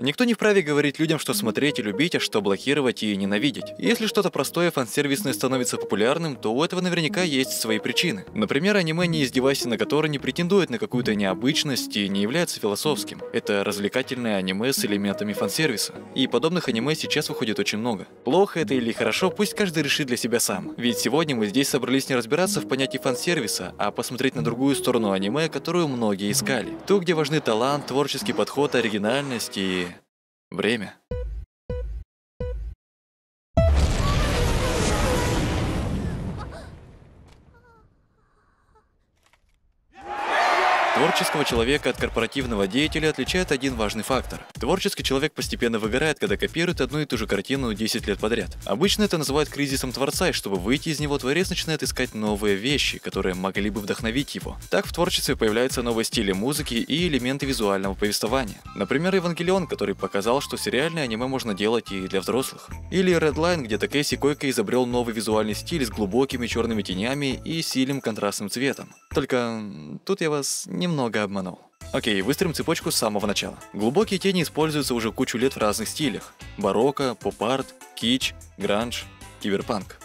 Никто не вправе говорить людям, что смотреть и любить, а что блокировать и ненавидеть. Если что-то простое фансервисное становится популярным, то у этого наверняка есть свои причины. Например, аниме «Не издевайся на который» не претендует на какую-то необычность и не является философским. Это развлекательное аниме с элементами фансервиса. И подобных аниме сейчас выходит очень много. Плохо это или хорошо, пусть каждый решит для себя сам. Ведь сегодня мы здесь собрались не разбираться в понятии фансервиса, а посмотреть на другую сторону аниме, которую многие искали. Ту, где важны талант, творческий подход, оригинальность и Время. Творческого человека от корпоративного деятеля отличает один важный фактор. Творческий человек постепенно выгорает, когда копирует одну и ту же картину 10 лет подряд. Обычно это называют кризисом творца, и чтобы выйти из него, творец начинает искать новые вещи, которые могли бы вдохновить его. Так в творчестве появляются новые стили музыки и элементы визуального повествования. Например, Евангелион, который показал, что сериальное аниме можно делать и для взрослых. Или Redline, где Такеси Койка изобрел новый визуальный стиль с глубокими черными тенями и сильным контрастным цветом. Только тут я вас не немного обманул. Окей, выстроим цепочку с самого начала. Глубокие тени используются уже кучу лет в разных стилях. Барокко, поп-арт, кич, гранж, киберпанк.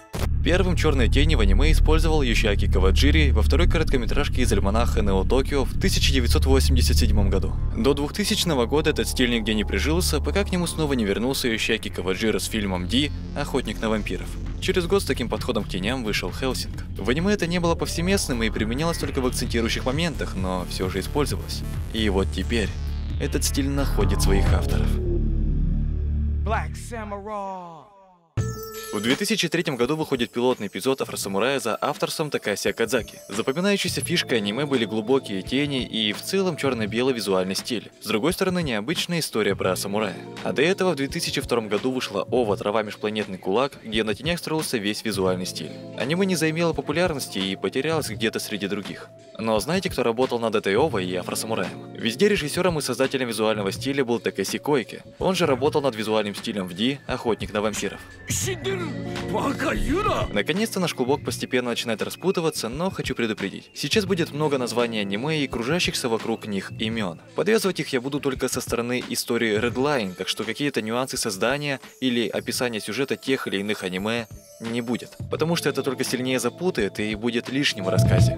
Первым черные тени в аниме использовал Юшиаки Каваджири во второй короткометражке из альманаха Нео Токио в 1987 году. До 2000 года этот стиль нигде не прижился, пока к нему снова не вернулся Юшиаки Каваджири с фильмом Ди «Охотник на вампиров». Через год с таким подходом к теням вышел Хелсинг. В аниме это не было повсеместным и применялось только в акцентирующих моментах, но все же использовалось. И вот теперь этот стиль находит своих авторов. Black Samurai. В 2003 году выходит пилотный эпизод Афросамурая за авторством Такаси Акадзаки. Запоминающейся фишкой аниме были глубокие тени и в целом черно-белый визуальный стиль. С другой стороны, необычная история про самурая. А до этого в 2002 году вышла Ова Трава Межпланетный Кулак, где на тенях строился весь визуальный стиль. Аниме не заимело популярности и потерялось где-то среди других. Но знаете, кто работал над этой Овой и Афросамураем? Везде режиссером и создателем визуального стиля был Такаси Койке. Он же работал над визуальным стилем в Ди «Охотник на вампиров». Наконец-то наш клубок постепенно начинает распутываться, но хочу предупредить. Сейчас будет много названий аниме и кружащихся вокруг них имен. Подвязывать их я буду только со стороны истории Redline, так что какие-то нюансы создания или описания сюжета тех или иных аниме не будет. Потому что это только сильнее запутает и будет лишним в рассказе.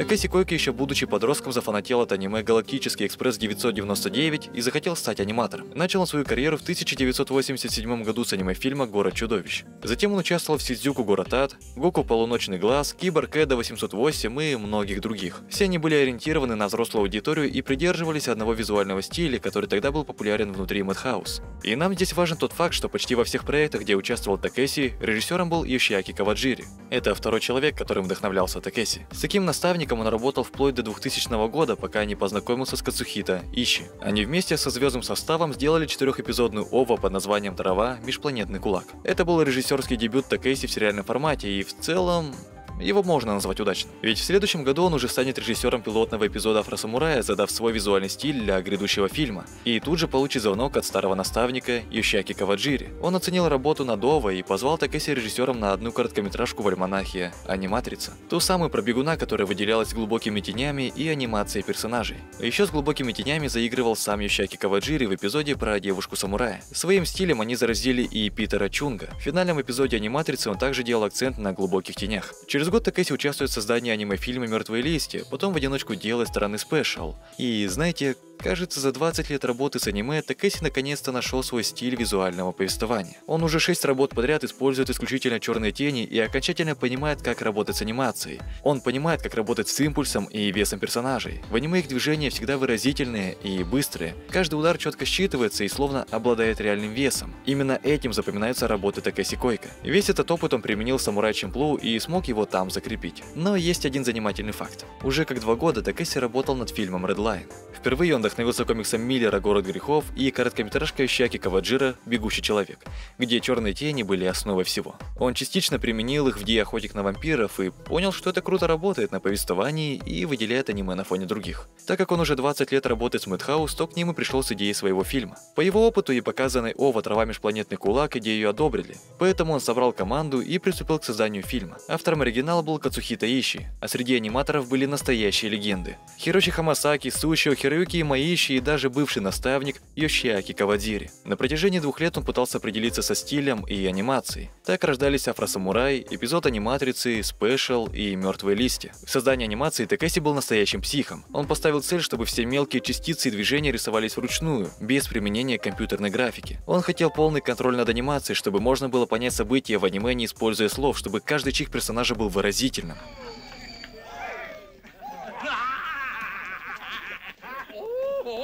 Такэси Койки еще будучи подростком зафанател от аниме «Галактический экспресс 999» и захотел стать аниматором. Начал он свою карьеру в 1987 году с аниме-фильма «Город чудовищ». Затем он участвовал в Сидзюку Город Ад, Гоку Полуночный глаз, Киборг Эда 808 и многих других. Все они были ориентированы на взрослую аудиторию и придерживались одного визуального стиля, который тогда был популярен внутри Мэтхаус. И нам здесь важен тот факт, что почти во всех проектах, где участвовал Такеси, режиссером был Йошиаки Каваджири. Это второй человек, которым вдохновлялся Такеси. С таким наставником наставником он работал вплоть до 2000 года, пока не познакомился с Кацухита Ищи. Они вместе со звездным составом сделали четырехэпизодную ОВА под названием «Трава. Межпланетный кулак». Это был режиссерский дебют Такейси в сериальном формате, и в целом его можно назвать удачным. Ведь в следующем году он уже станет режиссером пилотного эпизода Афросамурая, задав свой визуальный стиль для грядущего фильма. И тут же получит звонок от старого наставника Йошаки Каваджири. Он оценил работу над Ова и позвал Такеси режиссером на одну короткометражку в альманахе «Аниматрица». Ту самую про бегуна, которая выделялась глубокими тенями и анимацией персонажей. Еще с глубокими тенями заигрывал сам Йошаки Каваджири в эпизоде про девушку-самурая. Своим стилем они заразили и Питера Чунга. В финальном эпизоде аниматрицы он также делал акцент на глубоких тенях. Через год Такэси участвует в создании аниме-фильма «Мертвые листья», потом в одиночку делает стороны спешл. И знаете, Кажется, за 20 лет работы с аниме Такэси наконец-то нашел свой стиль визуального повествования. Он уже 6 работ подряд использует исключительно черные тени и окончательно понимает, как работать с анимацией. Он понимает, как работать с импульсом и весом персонажей. В аниме их движения всегда выразительные и быстрые. Каждый удар четко считывается и словно обладает реальным весом. Именно этим запоминаются работы Такэси Койка. Весь этот опыт он применил в Самурай Чемплу и смог его там закрепить. Но есть один занимательный факт. Уже как два года Такэси работал над фильмом Redline. Впервые он вдохновился комиксом Миллера «Город грехов» и короткометражкой Юшиаки Каваджири «Бегущий человек», где черные тени были основой всего. Он частично применил их в «Ди охотник на вампиров» и понял, что это круто работает на повествовании и выделяет аниме на фоне других. Так как он уже 20 лет работает с Madhouse, то к нему пришел с идеей своего фильма. По его опыту и показанной OVA трава межпланетный кулак идею одобрили, поэтому он собрал команду и приступил к созданию фильма. Автором оригинала был Кацухито Ишии, а среди аниматоров были настоящие легенды. Хироши Хамасаки, Сушио, Хироюки Имаиши и даже бывший наставник Йошиаки Кавадзири. На протяжении двух лет он пытался определиться со стилем и анимацией. Так рождались Афросамурай, эпизод аниматрицы, special и мертвые листья. В создании анимации Такеси был настоящим психом. Он поставил цель, чтобы все мелкие частицы и движения рисовались вручную, без применения компьютерной графики. Он хотел полный контроль над анимацией, чтобы можно было понять события в аниме, не используя слов, чтобы каждый чих персонажа был выразительным.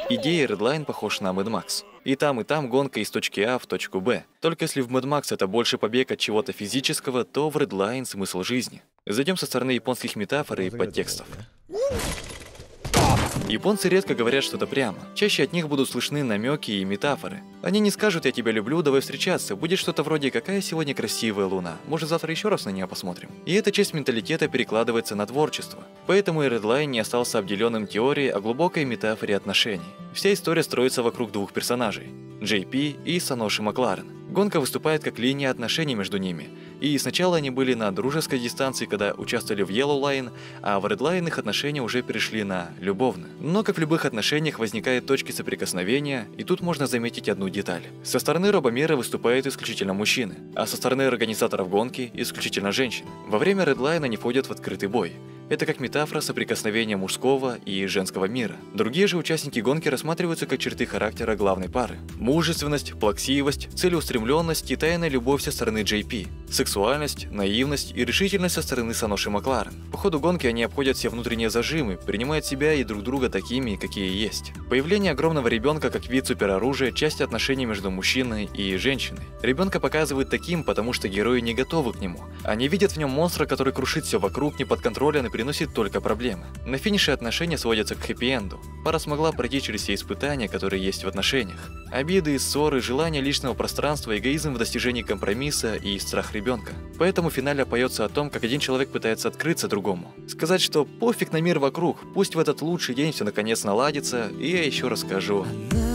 Идея Redline похожа на Mad Max. И там, и там гонка из точки А в точку Б. Только если в Mad Max это больше побег от чего-то физического, то в Redline смысл жизни. Зайдем со стороны японских метафор и подтекстов. Японцы редко говорят что-то прямо. Чаще от них будут слышны намеки и метафоры. Они не скажут «я тебя люблю, давай встречаться». Будет что-то вроде «какая сегодня красивая луна». Может завтра еще раз на нее посмотрим. И эта часть менталитета перекладывается на творчество. Поэтому и Redline не остался обделенным теорией о глубокой метафоре отношений. Вся история строится вокруг двух персонажей – JP и Саноши Макларен. Гонка выступает как линия отношений между ними. И сначала они были на дружеской дистанции, когда участвовали в Yellow Line, а в Red Line их отношения уже перешли на любовные. Но как в любых отношениях возникают точки соприкосновения, и тут можно заметить одну деталь. Со стороны Робомера выступают исключительно мужчины, а со стороны организаторов гонки исключительно женщины. Во время Red Line они входят в открытый бой. Это как метафора соприкосновения мужского и женского мира. Другие же участники гонки рассматриваются как черты характера главной пары. Мужественность, плаксивость, целеустремленность и тайная любовь со стороны JP. Сексуальность, наивность и решительность со стороны Саноши Макларен. По ходу гонки они обходят все внутренние зажимы, принимают себя и друг друга такими, какие есть. Появление огромного ребенка как вид супероружия – часть отношений между мужчиной и женщиной. Ребенка показывают таким, потому что герои не готовы к нему. Они видят в нем монстра, который крушит все вокруг, не под контролем и приносит только проблемы. На финише отношения сводятся к хэппи-энду. Пара смогла пройти через все испытания, которые есть в отношениях. Обиды, ссоры, желание личного пространства, эгоизм в достижении компромисса и страх ребенка. Поэтому в финале поется о том, как один человек пытается открыться другому. Сказать, что пофиг на мир вокруг, пусть в этот лучший день все наконец наладится, и я еще расскажу. love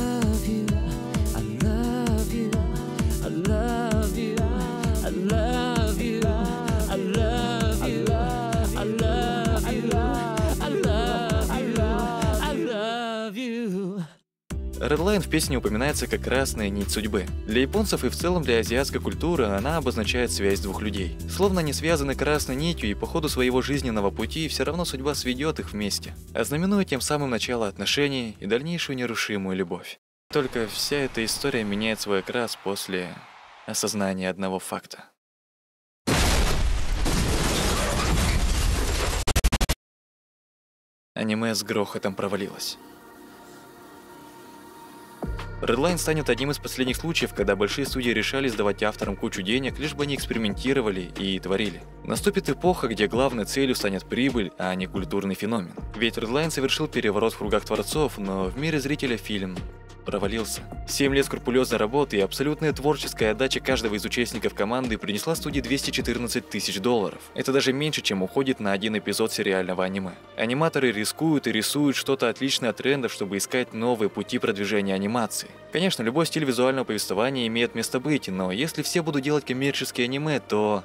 Redline в песне упоминается как красная нить судьбы. Для японцев и в целом для азиатской культуры она обозначает связь двух людей. Словно они связаны красной нитью и по ходу своего жизненного пути все равно судьба сведет их вместе, ознаменуя тем самым начало отношений и дальнейшую нерушимую любовь. Только вся эта история меняет свой окрас после осознания одного факта. Аниме с грохотом провалилось. Redline станет одним из последних случаев, когда большие студии решали сдавать авторам кучу денег, лишь бы они экспериментировали и творили. Наступит эпоха, где главной целью станет прибыль, а не культурный феномен. Ведь Redline совершил переворот в кругах творцов, но в мире зрителя фильм провалился. Семь лет скрупулезной работы и абсолютная творческая отдача каждого из участников команды принесла студии 214 тысяч долларов. Это даже меньше, чем уходит на один эпизод сериального аниме. Аниматоры рискуют и рисуют что-то отличное от трендов, чтобы искать новые пути продвижения анимации. Конечно, любой стиль визуального повествования имеет место быть, но если все будут делать коммерческие аниме, то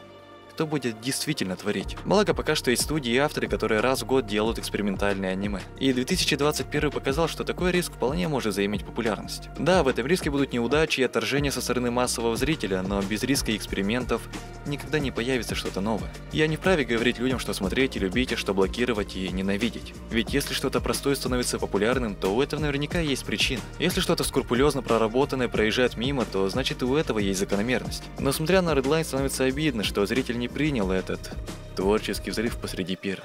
кто будет действительно творить. Благо, пока что есть студии и авторы, которые раз в год делают экспериментальные аниме. И 2021 показал, что такой риск вполне может заиметь популярность. Да, в этом риске будут неудачи и отторжения со стороны массового зрителя, но без риска и экспериментов никогда не появится что-то новое. Я не вправе говорить людям, что смотреть и любить, а что блокировать и ненавидеть. Ведь если что-то простое становится популярным, то у этого наверняка есть причина. Если что-то скрупулезно проработанное проезжает мимо, то значит и у этого есть закономерность. Но смотря на Redline, становится обидно, что зритель не принял этот творческий взрыв посреди пира.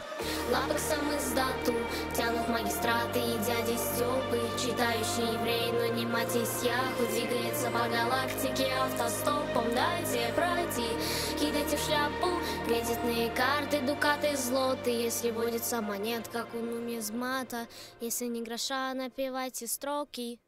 Лапок сам из дату Тянут магистраты и дяди Степы Читающий еврей, но не Матис Яху Двигается по галактике автостопом. Дайте пройти, кидайте в шляпу Кредитные карты, дукаты, злоты. Если водится монет, как у нумизмата Если не гроша, напевайте строки